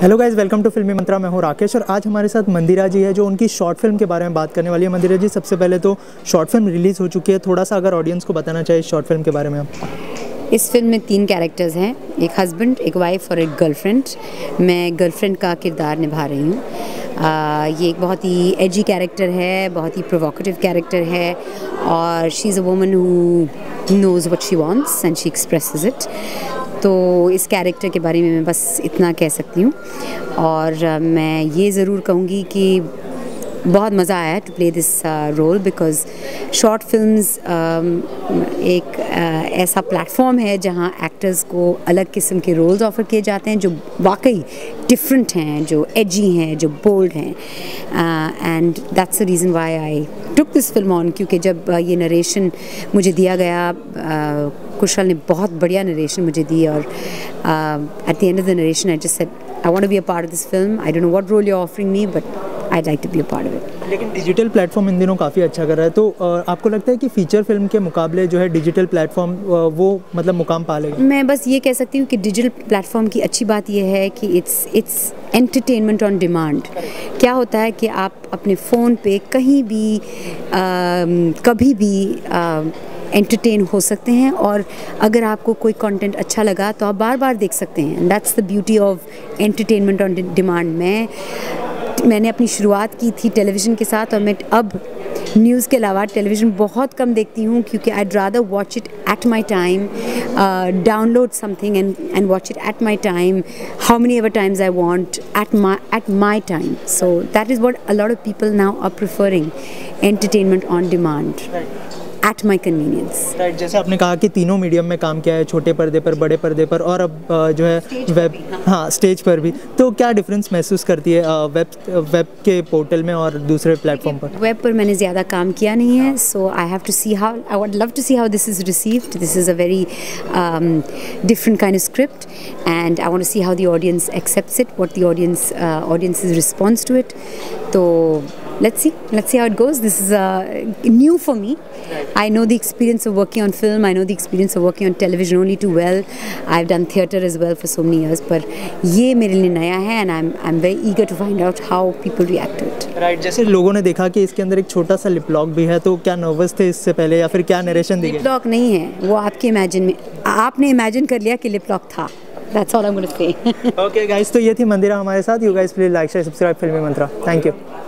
Hello guys welcome to फिल्मी मंत्रा मैं हूँ राकेश और आज हमारे साथ मंदिरा जी है जो उनकी शॉर्ट फ़िल्म के बारे में बात करने वाली है। मंदिरा जी, सबसे पहले तो शॉर्ट फ़िल्म रिलीज़ हो चुकी है। थोड़ा सा अगर ऑडियंस को बताना चाहिए शॉर्ट फ़िल्म के बारे में आप। इस फ़िल्म में तीन कैरेक्टर्स हैं। एक हस्बैंड एक वाइफ और एक गर्लफ्रेंड मैं गर्लफ्रेंड का किरदार निभा रही हूँ। ये एक बहुत ही एजी कैरेक्टर है, बहुत ही प्रोवोकेटिव कैरेक्टर है और she is a woman who knows what she wants and she expresses it तो इस कैरेक्टर के बारे में मैं बस इतना कह सकती हूँ। और मैं ये ज़रूर कहूँगी कि बहुत मज़ा आया to play this role because short films एक uh, ऐसा प्लेटफॉर्म है जहाँ एक्टर्स को अलग किस्म के रोल्स ऑफ़र किए जाते हैं जो वाकई डिफरेंट हैं जो एजी हैं जो बोल्ड हैं. And that's the reason why I took this film on क्योंकि जब uh, ये नरेशन मुझे दिया गया uh, कुशल ने बहुत बढ़िया नरेशन मुझे दी और at the end of the narration I just said I to be a part of this film I don't know what role you offering me but I like to be a part of it लेकिन digital platform इन दिनों काफ़ी अच्छा कर रहा है। तो आपको लगता है कि फीचर फ़िल्म के मुकाबले जो है डिजिटल प्लेटफॉर्म वो मतलब मुकाम पा लेगा? मैं बस ये कह सकती हूँ कि डिजिटल प्लेटफॉर्म की अच्छी बात यह है कि it's it's entertainment on demand क्या होता है कि आप अपने फ़ोन पे कहीं भी आ, कभी भी आ, एंटरटेन हो सकते हैं और अगर आपको कोई कंटेंट अच्छा लगा तो आप बार बार देख सकते हैं। That's the beauty of entertainment on demand मैं मैंने अपनी शुरुआत की थी टेलीविज़न के साथ और मैं अब न्यूज़ के अलावा टेलीविज़न बहुत कम देखती हूँ क्योंकि I rather watch it at my time download something and and watch it at my time how many ever times I want at my at my time so that is what a lot of people now are preferring entertainment on demand at my convenience right जैसे आपने कहा कि तीनों medium में काम किया है छोटे पर्दे पर बड़े पर्दे पर और अब जो है वेब हाँ। स्टेज पर भी। तो क्या डिफरेंस महसूस करती है वेब वेब के पोर्टल में और दूसरे प्लेटफॉर्म पर? वेब पर मैंने ज़्यादा काम किया नहीं है so I have to see how I would love to see how this is received this is a very different kind of script and I want to see how the audience accept it what the audience audience is response to it तो let's see let's see how it goes this is uh, new for me i know the experience of working on film i know the experience of working on television only too well i've done theater as well for so many years but ye mere liye naya hai and i'm i'm very eager to find out how people react to it right right, जैसे लोगों ने देखा कि इसके अंदर एक छोटा सा लिप लॉक भी है तो क्या नर्वस थे इससे पहले या फिर क्या नरेशन दी लिप लॉक नहीं है वो आपके इमेजिन में आपने इमेजिन कर लिया कि लिप लॉक था That's all I'm going to say. okay, guys. तो ये थी मंदिरा हमारे साथ. You guys please like, share, subscribe, फिल्मी मंत्रा. Thank you.